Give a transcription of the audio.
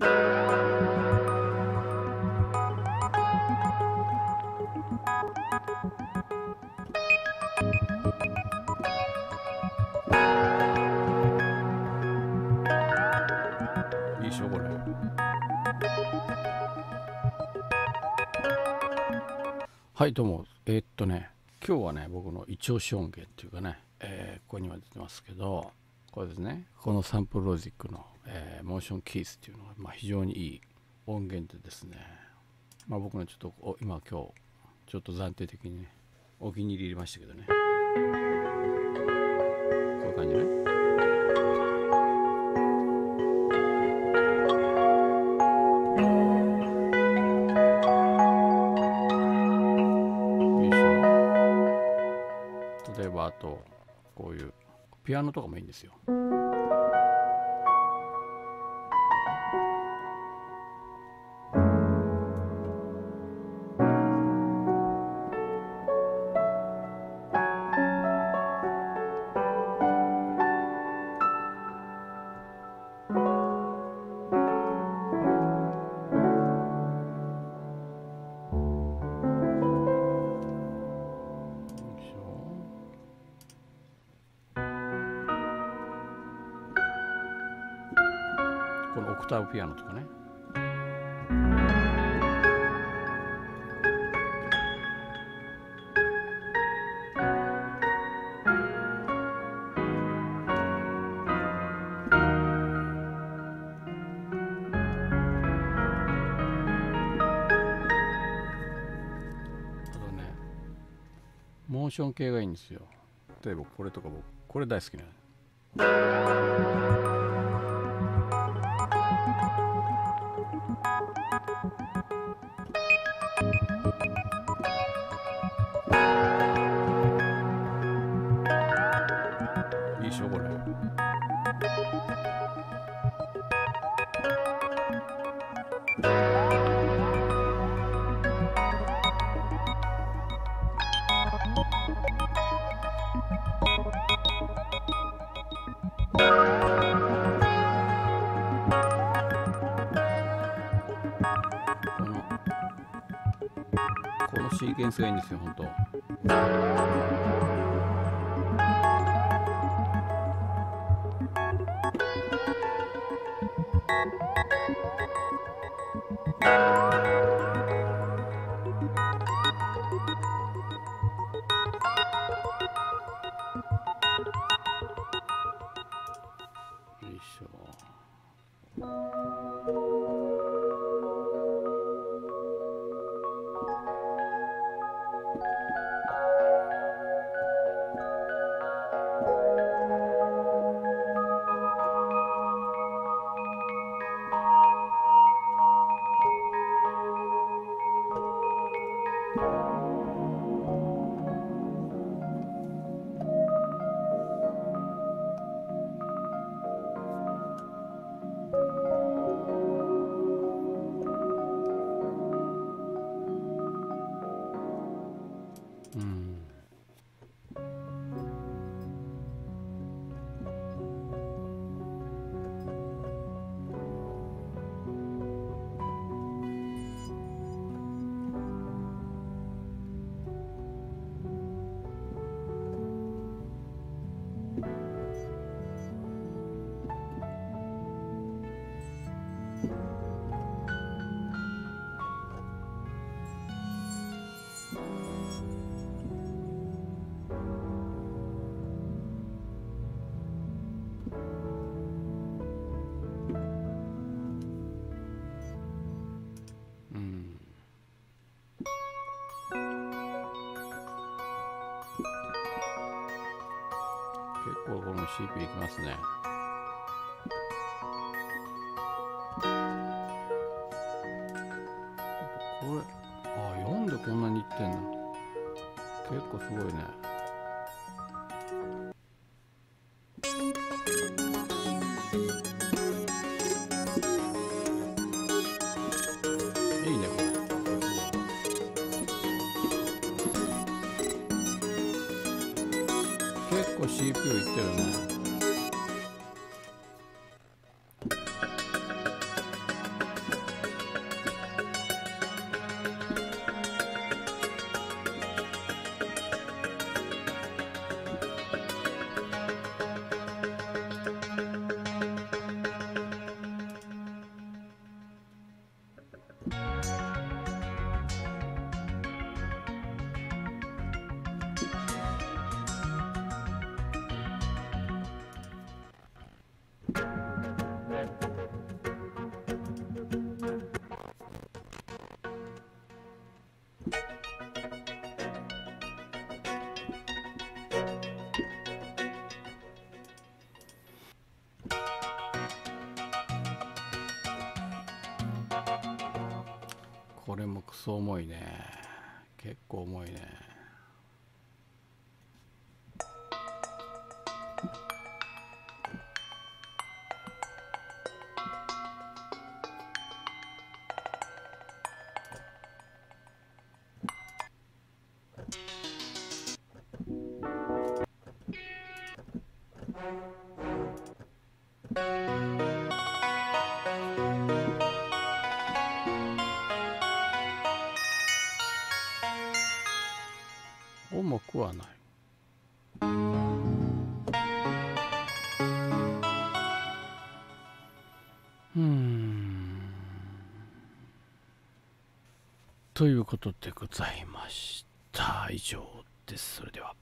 はいどうも。えーっとね今日はね僕の一押し音源っていうかね、えーここには出てますけどこれですね。このサンプルロジックの、えーモーションキースっていうのが、まあ、非常にいい音源でですね。まあ僕のちょっと今今日ちょっと暫定的にねお気に入り入れましたけどね。こういう感じね。例えばあとこういうピアノとかもいいんですよ。このオクターブピアノとかね。あとねモーション系がいいんですよ。例えばこれとか僕これ大好きなの。シーケンスがいいんですよ本当。うん結構この CP いきますね。これあ4でこんなにいってんの結構すごいね。CPU いってるね。もクソ重いね。結構重いね。はない。うん。ということでございました。以上です。それでは。